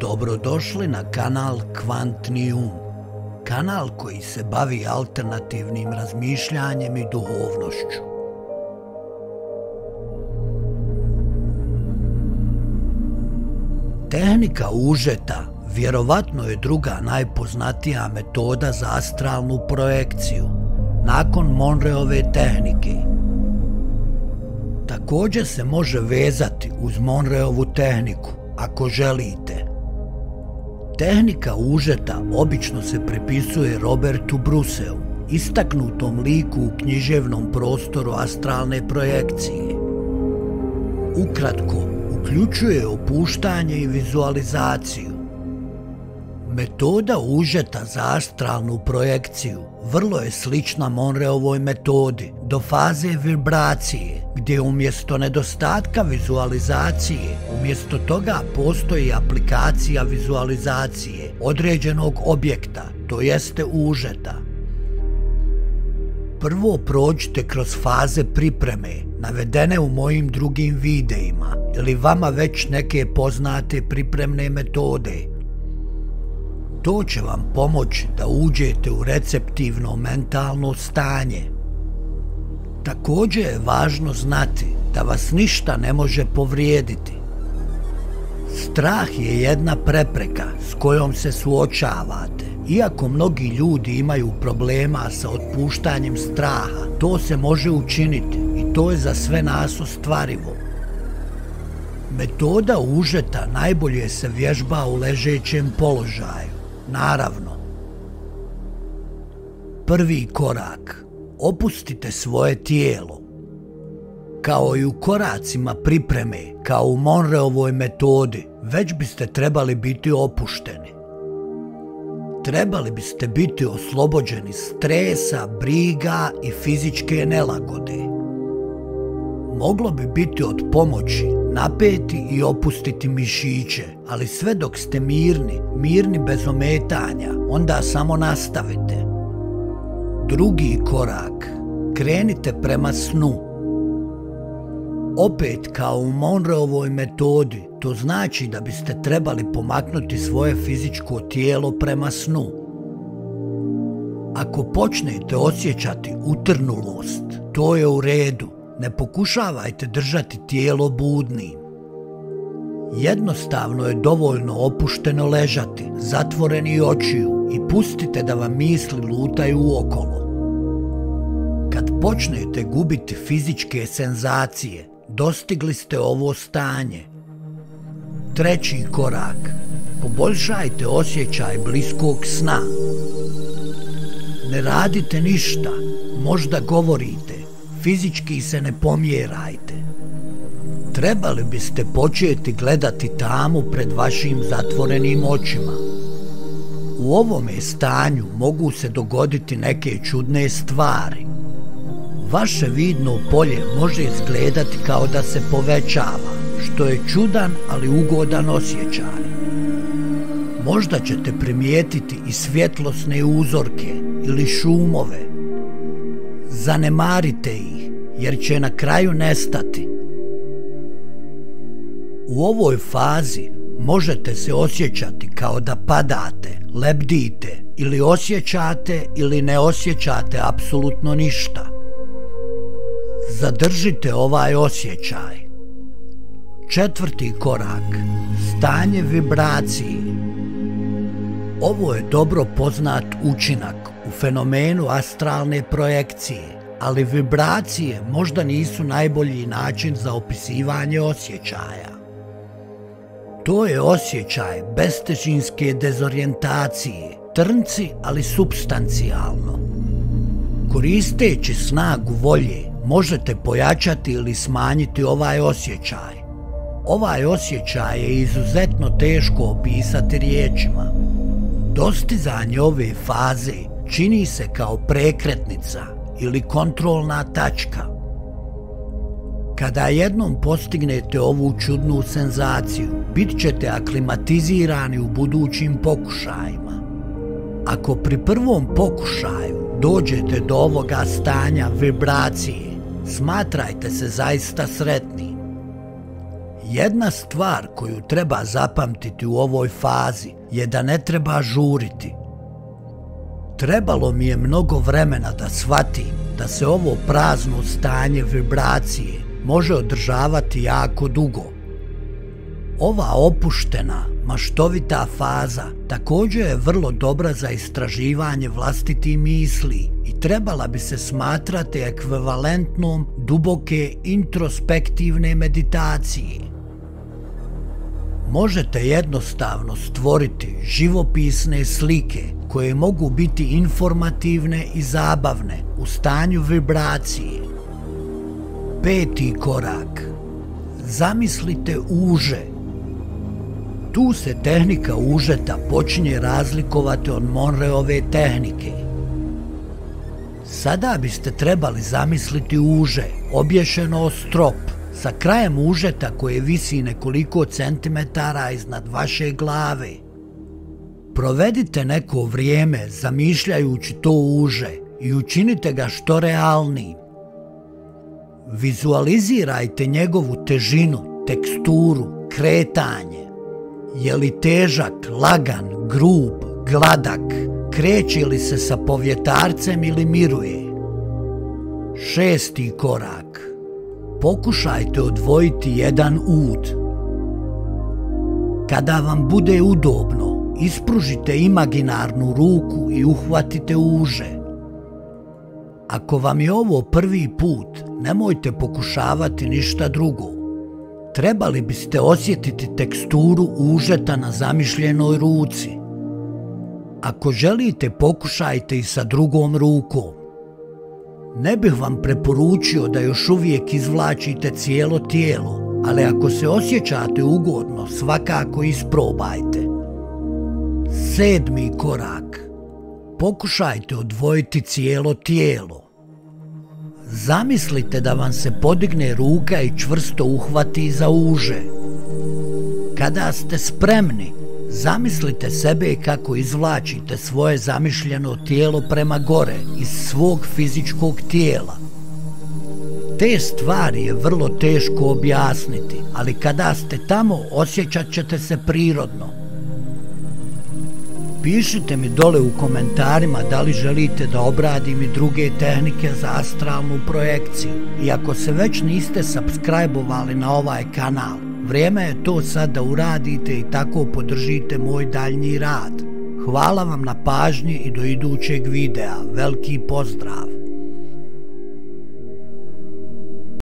Dobrodošli na kanal Kvantni um. Kanal koji se bavi alternativnim razmišljanjem i duhovnošću. Tehnika užeta vjerovatno je druga najpoznatija metoda za astralnu projekciju, nakon Monreove tehnike. Također se može vezati uz Monreovu tehniku, ako želite. Tehnika užeta obično se pripisuje Robertu Bruseu, istaknutom liku u književnom prostoru astralne projekcije. Ukratko, uključuje opuštanje i vizualizaciju. Metoda užeta za astralnu projekciju vrlo je slična Monreovoj metodi do faze vibracije, gdje umjesto nedostatka vizualizacije, umjesto toga postoji aplikacija vizualizacije određenog objekta, to jeste užeta. Prvo prođite kroz faze pripreme, navedene u mojim drugim videima, ili vama već neke poznate pripremne metode, to će vam pomoći da uđete u receptivno mentalno stanje. Također je važno znati da vas ništa ne može povrijediti. Strah je jedna prepreka s kojom se suočavate. Iako mnogi ljudi imaju problema sa otpuštanjem straha, to se može učiniti i to je za sve nas ostvarivo. Metoda užeta najbolje se vježba u ležećem položaju. Naravno. Prvi korak. Opustite svoje tijelo. Kao i u koracima pripreme, kao u Monreovoj metodi, već biste trebali biti opušteni. Trebali biste biti oslobođeni stresa, briga i fizičke nelagode. Moglo bi biti od pomoći napeti i opustiti mišiće, ali sve dok ste mirni, mirni bez ometanja, onda samo nastavite. Drugi korak. Krenite prema snu. Opet kao u Monroevoj metodi, to znači da biste trebali pomaknuti svoje fizičko tijelo prema snu. Ako počnete osjećati utrnulost, to je u redu ne pokušavajte držati tijelo budnim. Jednostavno je dovoljno opušteno ležati, zatvoreni očiju i pustite da vam misli lutaju okolo. Kad počnete gubiti fizičke senzacije, dostigli ste ovo stanje. Treći korak. Poboljšajte osjećaj bliskog sna. Ne radite ništa, možda govorite, fizički se ne pomjerajte. Trebali biste početi gledati tamu pred vašim zatvorenim očima. U ovome stanju mogu se dogoditi neke čudne stvari. Vaše vidno polje može izgledati kao da se povećava, što je čudan ali ugodan osjećaj. Možda ćete primijetiti i svjetlosne uzorke ili šumove. Zanemarite ih jer će na kraju nestati. U ovoj fazi možete se osjećati kao da padate, lebdite ili osjećate ili ne osjećate apsolutno ništa. Zadržite ovaj osjećaj. Četvrti korak. Stanje vibracije. Ovo je dobro poznat učinak u fenomenu astralne projekcije ali vibracije možda nisu najbolji način za opisivanje osjećaja. To je osjećaj bestežinske dezorijentacije, trnci ali substancijalno. Koristeći snagu volje možete pojačati ili smanjiti ovaj osjećaj. Ovaj osjećaj je izuzetno teško opisati riječima. Dostizanje ove faze čini se kao prekretnica ili kontrolna tačka. Kada jednom postignete ovu čudnu senzaciju, bit ćete aklimatizirani u budućim pokušajima. Ako pri prvom pokušaju dođete do ovoga stanja vibracije, smatrajte se zaista sretni. Jedna stvar koju treba zapamtiti u ovoj fazi je da ne treba žuriti. Trebalo mi je mnogo vremena da shvatim da se ovo prazno stanje vibracije može održavati jako dugo. Ova opuštena, maštovita faza također je vrlo dobra za istraživanje vlastitih misli i trebala bi se smatrati ekvivalentnom duboke introspektivne meditacije. Možete jednostavno stvoriti živopisne slike koje mogu biti informativne i zabavne u stanju vibracije. Peti korak. Zamislite uže. Tu se tehnika užeta počinje razlikovati od Monreove tehnike. Sada biste trebali zamisliti uže, obješeno o strop, sa krajem užeta koje visi nekoliko centimetara iznad vaše glave. Provedite neko vrijeme zamišljajući to uže i učinite ga što realnijim. Vizualizirajte njegovu težinu, teksturu, kretanje. Je li težak, lagan, grub, gladak, kreće li se sa povjetarcem ili miruje? Šesti korak pokušajte odvojiti jedan ud. Kada vam bude udobno, ispružite imaginarnu ruku i uhvatite uže. Ako vam je ovo prvi put, nemojte pokušavati ništa drugo. Trebali biste osjetiti teksturu užeta na zamišljenoj ruci. Ako želite, pokušajte i sa drugom rukom. Ne bih vam preporučio da još uvijek izvlačite cijelo tijelo, ali ako se osjećate ugodno, svakako isprobajte. Sedmi korak. Pokušajte odvojiti cijelo tijelo. Zamislite da vam se podigne ruka i čvrsto uhvati za uže. Kada ste spremni, Zamislite sebe kako izvlačite svoje zamišljeno tijelo prema gore iz svog fizičkog tijela. Te stvari je vrlo teško objasniti, ali kada ste tamo osjećat ćete se prirodno. Pišite mi dole u komentarima da li želite da obradim i druge tehnike za astralnu projekciju. I ako se već niste subscribe na ovaj kanal, Vrijeme je to sad da uradite i tako podržite moj daljnji rad. Hvala vam na pažnji i do idućeg videa. Veliki pozdrav!